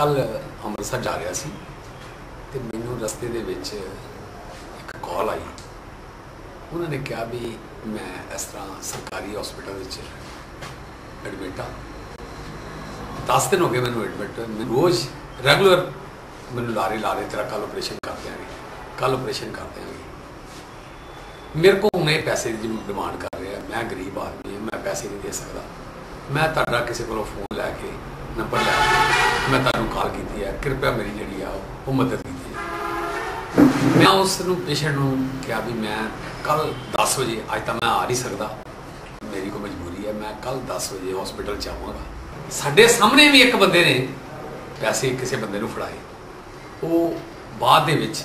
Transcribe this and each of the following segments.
ਕੱਲ ਅੰਮ੍ਰਿਤਸਰ ਜਾ ਰਿਹਾ ਸੀ ਤੇ ਮੈਨੂੰ ਰਸਤੇ ਦੇ ਵਿੱਚ ਇੱਕ ਕਾਲ ਆਈ। ਉਹਨਾਂ ਨੇ ਕਿਹਾ ਵੀ ਮੈਂ ਇਸ ਤਰ੍ਹਾਂ ਸਰਕਾਰੀ ਹਸਪੀਟਲ ਵਿੱਚ ਐਡਮਿਟ ਹਾਂ। 10 ਦਿਨ ਹੋ ਗਏ ਮੈਨੂੰ ਐਡਮਿਟ ਮੈਂ ਰੋਜ਼ ਰੈਗੂਲਰ ਮੈਨੂੰ ਲਾਰੇ ਲਾਰੇ ਤੇਰਾ ਕੱਲ ਆਪਰੇਸ਼ਨ ਕਰ ਦਿਆਂਗੇ ਕੱਲ ਆਪਰੇਸ਼ਨ ਕਰ ਦਿਆਂਗੇ। ਮੇਰੇ ਕੋਲ ਹੁਣੇ ਪੈਸੇ ਦੀ ਡਿਮਾਂਡ ਕਰ ਰਿਹਾ, ਮੈਂ ਗਰੀਬ ਆਦਮੀ ਹਾਂ, ਮੈਂ ਪੈਸੇ ਨਹੀਂ ਦੇ ਸਕਦਾ। ਮੈਂ ਤੁਹਾਡਾ ਕਿਸੇ ਕੋਲੋਂ ਫੋਨ ਲੈ ਕੇ ਨੰਬਰ ਲੈ ਕੇ ਮੈਂ ਤੁਹਾਨੂੰ ਕਾਲ ਕੀਤੀ ਹੈ। ਕਿਰਪਾ ਮੇਰੀ ਜਿਹੜੀ ਆ, ਉਹ ਮਦਦ ਕੀਤੀ ਹੈ। ਮੈਂ ਉਸ ਨੂੰ ਪੇਸ਼ੈਂਟ ਨੂੰ ਕਿਹਾ ਵੀ ਮੈਂ ਕੱਲ 10 ਵਜੇ, ਅੱਜ ਤਾਂ ਮੈਂ ਆ ਨਹੀਂ ਸਕਦਾ। ਮੇਰੀ ਕੋਈ ਮਜਬੂਰੀ ਹੈ, ਮੈਂ ਕੱਲ 10 ਵਜੇ ਹਸਪੀਟਲ ਚ ਆਵਾਂਗਾ। ਸਾਡੇ ਸਾਹਮਣੇ ਵੀ ਇੱਕ ਬੰਦੇ ਨੇ ਪੈਸੇ ਕਿਸੇ ਬੰਦੇ ਨੂੰ ਫੜਾਏ। ਉਹ ਬਾਅਦ ਦੇ ਵਿੱਚ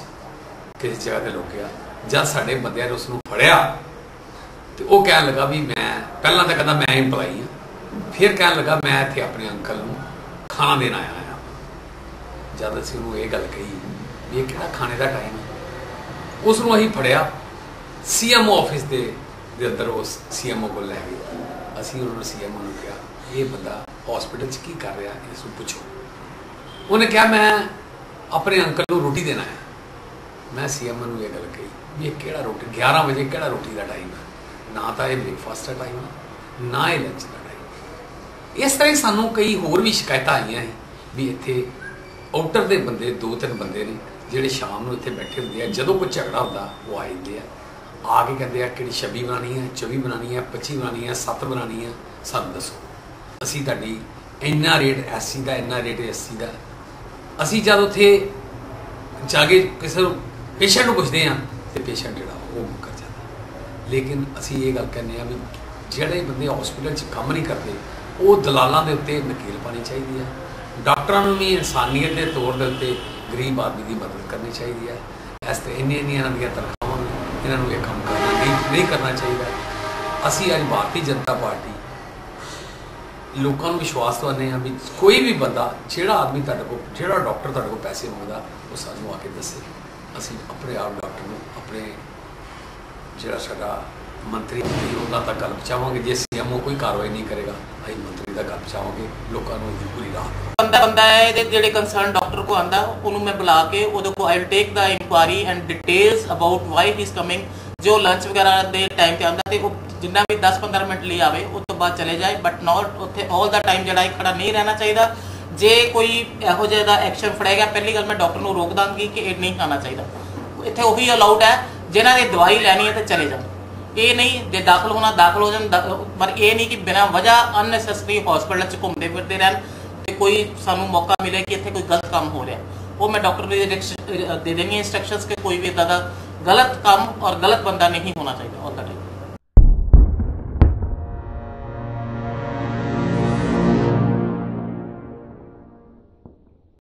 ਕਿਸੇ ਜਗ੍ਹਾ ਤੇ ਲੁਕਿਆ ਜਦ ਸਾਡੇ ਬੰਦਿਆਂ ਨੇ ਉਸ ਨੂੰ ਫੜਿਆ ਤੇ ਉਹ ਕਹਿਣ ਲੱਗਾ ਵੀ ਮੈਂ, ਪਹਿਲਾਂ ਤਾਂ ਕਹਿੰਦਾ ਮੈਂ ਇੰਪਲਾਈ ਹਾਂ। ਫਿਰ ਕਹਿਣ ਲੱਗਾ ਮੈਂ ਇੱਥੇ ਆਪਣੇ ਅੰਕਲ ਨੂੰ ਖਾਣ ਦੇਣ ਆਇਆ ਹਾਂ ਜਦ ਅਸੀਂ ਉਹਨੂੰ ਇਹ ਗੱਲ ਕਹੀ ਵੀ ਇਹ ਕਿਹੜਾ ਖਾਣੇ ਦਾ ਟਾਈਮ ਹੈ? ਉਸ ਨੂੰ ਅਸੀਂ ਫੜਿਆ। ਸੀਐਮਓ ਆਫਿਸ ਦੇ ਦੇ ਅੰਦਰ ਉਸ ਸੀਐਮਓ ਕੋਲ ਲੈ ਗਏ। ਅਸੀਂ ਉਹਨਾਂ ਨੂੰ ਸੀਐਮਓ ਨੂੰ ਕਿਹਾ, ਇਹ ਬੰਦਾ ਹਸਪੀਟਲ 'ਚ ਕੀ ਕਰ ਰਿਹਾ? ਇਸ ਨੂੰ ਪੁੱਛੋ। ਉਹਨੇ ਕਿਹਾ, ਮੈਂ ਆਪਣੇ ਅੰਕਲ ਨੂੰ ਰੋਟੀ ਦੇਣਾ ਹੈ ਮੈਂ ਸੀਐਮ ਨੂੰ ਇਹ ਗੱਲ ਕਹੀ ਵੀ ਇਹ ਕਿਹੜਾ ਰੋਟੀ 11 ਵਜੇ ਕਿਹੜਾ ਰੋਟੀ ਦਾ ਟਾਈਮ ਹੈ? ਨਾ ਤਾਂ ਇਹ ਬ੍ਰੇਕਫਾਸਟ ਦਾ ਟਾਈਮ ਹੈ, ਨਾ ਇਹ ਲੰਚ ਦਾ ਇਸ ਤਰ੍ਹਾਂ ਹੀ ਸਾਨੂੰ ਕਈ ਹੋਰ ਵੀ ਸ਼ਿਕਾਇਤਾਂ ਆਈਆਂ ਹੈ ਵੀ ਇੱਥੇ ਆਊਟਰ ਦੇ ਬੰਦੇ, ਦੋ ਤਿੰਨ ਬੰਦੇ ਨੇ ਜਿਹੜੇ ਸ਼ਾਮ ਨੂੰ ਇੱਥੇ ਬੈਠੇ ਹੁੰਦੇ ਆ, ਜਦੋਂ ਕੋਈ ਝਗੜਾ ਹੁੰਦਾ, ਉਹ ਆ ਜਾਂਦੇ ਆ। ਆ ਕੇ ਕਹਿੰਦੇ ਆ, ਕਿਹੜੀ 26 ਬਣਾਣੀ ਹੈ 24 ਬਣਾਣੀ ਹੈ 25 ਬਣਾਣੀ ਹੈ 7 ਬਣਾਣੀ ਹੈ ਸਾਨੂੰ ਦੱਸੋ। ਅਸੀਂ ਤੁਹਾਡੀ ਇੰਨਾ ਰੇਟ ਐਸਸੀ ਦਾ, ਇੰਨਾ ਰੇਟ ਐਸਸੀ ਦਾ। ਅਸੀਂ ਜਦ ਉੱਥੇ ਜਾ ਕੇ ਕਿਸੇ ਨੂੰ, ਪੇਸ਼ੈਂਟ ਨੂੰ ਪੁੱਛਦੇ ਆ, ਤੇ ਪੇਸ਼ੈਂਟ ਜਿਹੜਾ ਉਹ ਮੁੱਕਰ ਜਾਂਦਾ। ਲੇਕਿਨ ਅਸੀਂ ਇਹ ਗੱਲ ਕਹਿੰਦੇ ਆ ਵੀ ਜਿਹੜੇ ਬੰਦੇ ਹਸਪੀਟਲ 'ਚ ਕੰਮ ਨਹੀਂ ਕਰਦੇ ਉਹ ਦਲਾਲਾਂ ਦੇ ਉੱਤੇ ਨਕੀਲ ਪਾਣੀ ਚਾਹੀਦੀ ਹੈ। ਡਾਕਟਰਾਂ ਨੂੰ ਵੀ ਇਨਸਾਨੀਅਤ ਦੇ ਤੌਰ ਦੇ ਉੱਤੇ ਗਰੀਬ ਆਦਮੀ ਦੀ ਮਦਦ ਕਰਨੀ ਚਾਹੀਦੀ ਹੈ। ਇਸ ਤੇ ਇੰਨੀਆਂ ਇੰਨੀਆਂ ਇਹਨਾਂ ਦੀਆਂ ਤਨਖਾਹਾਂ ਇਹਨਾਂ ਨੂੰ ਇਹ ਕੰਮ ਕਰਨਾ ਨਹੀਂ ਨਹੀਂ ਕਰਨਾ ਚਾਹੀਦਾ। ਅਸੀਂ ਅੱਜ ਭਾਰਤੀ ਜਨਤਾ ਪਾਰਟੀ ਲੋਕਾਂ ਨੂੰ ਵਿਸ਼ਵਾਸ ਦਵਾਉਂਦੇ ਹਾਂ ਵੀ ਕੋਈ ਵੀ ਬੰਦਾ, ਜਿਹੜਾ ਆਦਮੀ ਤੁਹਾਡੇ ਕੋਲ, ਜਿਹੜਾ ਡਾਕਟਰ ਤੁਹਾਡੇ ਕੋਲ ਪੈਸੇ ਮੰਗਦਾ, ਉਹ ਸਾਨੂੰ ਆ ਕੇ ਦੱਸੇ। ਅਸੀਂ ਆਪਣੇ ਆਪ ਡਾਕਟਰ ਨੂੰ, ਆਪਣੇ ਜਿਹੜਾ ਸਾਡਾ ਮੰਤਰੀ ਉਹਨਾਂ ਤੱਕ ਗੱਲ ਪਹੁੰਚਾਵਾਂਗੇ। ਜੇ ਸੀਐਮਓ ਕੋਈ ਕਾਰਵਾਈ ਨਹੀਂ ਕਰੇਗਾ, ਅਸੀਂ ਮੰਤਰੀ ਦਾ ਗੱਲ ਪਹੁੰਚਾਵਾਂਗੇ। ਲੋਕਾਂ ਨੂੰ ਪੂਰੀ ਰਾਹਤ ਬੰਦਾ ਬੰਦਾ ਹੈ, ਇਹਦੇ ਜਿਹੜੇ ਕੰਸਰਨ ਡਾਕਟਰ ਕੋ ਆਂਦਾ, ਉਹਨੂੰ ਮੈਂ ਬੁਲਾ ਕੇ ਉਹਦੇ ਕੋ I take the enquiry and details about why he is coming ਜੋ ਲੰਚ ਵਗੈਰਾ ਦੇ ਟਾਈਮ ਤੇ ਆਂਦਾ ਤੇ ਉਹ ਜਿੰਨਾ ਵੀ 10-15 ਮਿੰਟ ਲਈ ਆਵੇ ਉਸ ਤੋਂ ਬਾਅਦ ਚਲੇ ਜਾਏ। ਬਟ ਨਾਟ ਉੱਥੇ ਆਲ ਦਾ ਟਾਈਮ ਜਿਹੜਾ ਇਹ ਖੜਾ ਨਹੀਂ ਰਹਿਣਾ ਚਾਹੀਦਾ। ਜੇ ਕੋਈ ਇਹੋ ਜਿਹਾ ਦਾ ਐਕਸ਼ਨ ਫੜਿਆ ਗਿਆ, ਪਹਿਲੀ ਗੱਲ ਮੈਂ ਡਾਕਟਰ ਨੂੰ ਰੋਕ ਦਾਂਗੀ ਕਿ ਇਹ ਨਹੀਂ ਖਾਣਾ ਚਾਹੀਦਾ। ਇੱਥੇ ਉਹੀ ਅਲਾਉਡ ਹੈ ਜਿਨ੍ਹਾਂ ਨੇ ਦਵਾਈ ਲੈਣੀ ਹੈ ਤੇ ਚਲੇ ਜਾਣ ਇਹ ਨਹੀਂ ਜੇ ਦਾਖਲ ਹੋਣਾ ਦਾਖਲ ਹੋ ਜਾਣ ਦਾ- ਪਰ ਇਹ ਨਹੀਂ ਕਿ ਬਿਨਾਂ ਵਜ੍ਹਾ ਅਨਨੈਸੈਸਰੀ ਹਸਪੀਟਲ 'ਚ ਘੁੰਮਦੇ ਫਿਰਦੇ ਰਹਿਣ ਤੇ ਕੋਈ ਸਾਨੂੰ ਮੌਕਾ ਮਿਲੇ ਕਿ ਇੱਥੇ ਕੋਈ ਗਲਤ ਕੰਮ ਹੋ ਰਿਹਾ। ਉਹ ਮੈਂ ਡਾਕਟਰ ਦੇ ਦੇ ਦੇਣੀ ਇੰਸਟਰਕਸ਼ਨਸ ਕਿ ਕੋਈ ਵੀ ਇਦਾਂ ਦਾ ਗਲਤ ਕੰਮ ਔਰ ਗਲਤ ਬੰਦਾ ਨਹੀਂ ਹੋਣਾ ਚਾਹੀਦਾ ਔਰ ਦਾ